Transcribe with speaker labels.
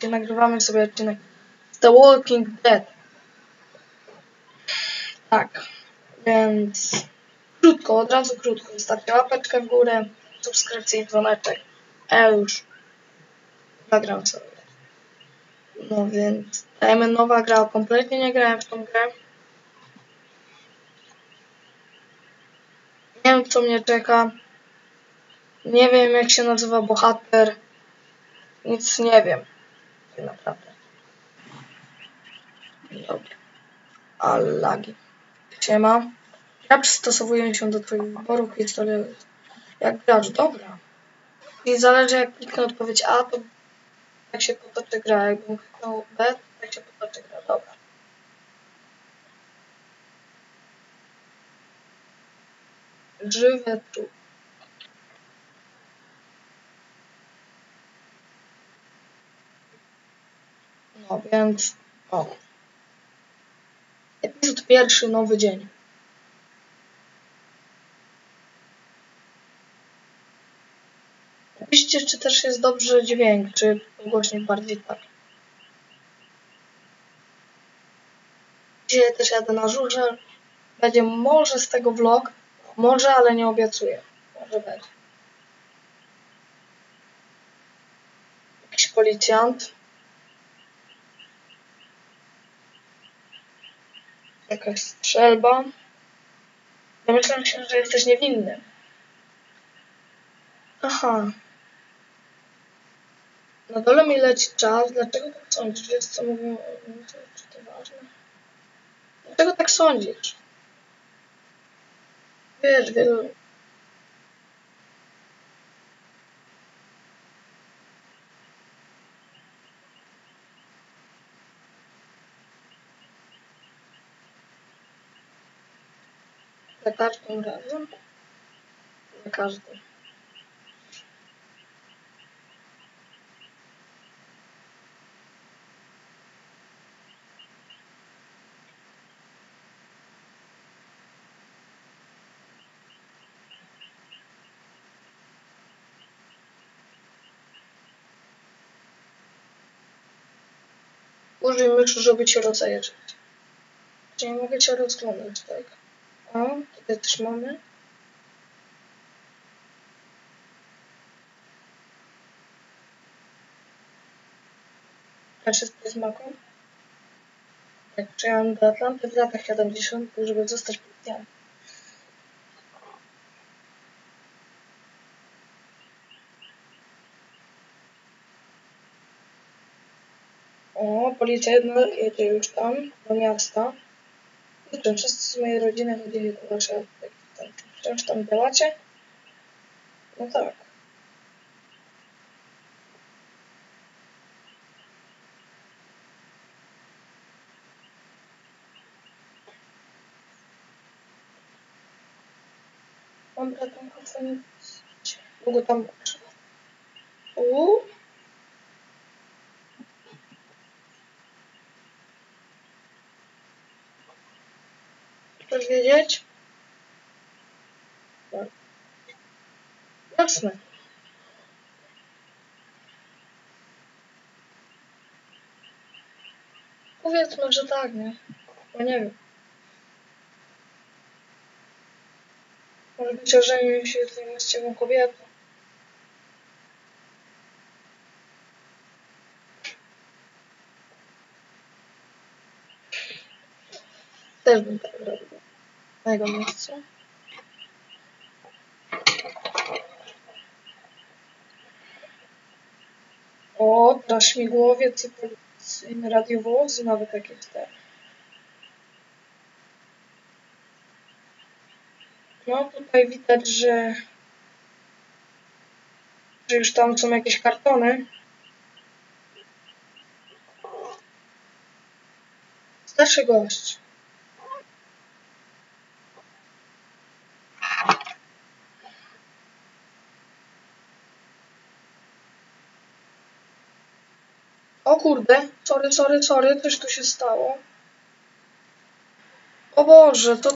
Speaker 1: gdzie nagrywamy sobie odcinek The Walking Dead. Tak, więc krótko, od razu krótko. Wystarczy łapeczkę w górę, subskrypcję i dzwoneczek. A ja już zagram sobie. No więc dajemy nowa gra, kompletnie nie grałem w tą grę. Nie wiem co mnie czeka. Nie wiem jak się nazywa bohater. Nic nie wiem. Tak naprawdę. Dobra. A lagi. Siema. Ja przystosowuję się do twoich wyborów. Historia jak gracz. Dobra. I zależy jak kliknę odpowiedź A, to jak się potoczy gra. Jakbym kliknął B, to jak się potoczy gra. Dobra. Żywe tu. Więc, o. Epizod pierwszy, nowy dzień. Napiszcie, czy też jest dobrze dźwięk, czy głośniej bardziej tak. Dzisiaj też jadę na żurze. Będzie może z tego vlog, może, ale nie obiecuję. Może będzie. Jakiś policjant. Jakaś strzelba. Domyślam się, że jesteś niewinny. Aha. Na dole mi leci czas. Dlaczego tak sądzisz? Wiesz co mówią? Czy to ważne? Dlaczego tak sądzisz? Wiesz, wielu... Za każdym razem? Za każdym. Użyj myszy, żeby cię rozejrzeć. Czyli mogę cię rozglądać, tak? O, tutaj też mamy. Też jest smaku. Jak przyjechałem do Atlanty w latach 70., żeby zostać policjantem. O, policja jedna jedzie już tam, do miasta. Życzę, wszyscy z mojej rodziny chodzili tam, wciąż tam działacie? No tak. Dobra, tam chyba nie... Długo tam... Uuu. Wiedzieć? Tak. Jasne. Powiedzmy, że tak, nie? Bo nie wiem. Może być ożenił się z właściwą kobietą. Też bym tak robił. Na jego miejscu. O, na śmigłowiec i policyjne radiowozy, nawet jakieś te. No, tutaj widać, że, że już tam są jakieś kartony. Starszy gość. O kurde, sorry, sorry, sorry, coś tu się stało. O Boże, to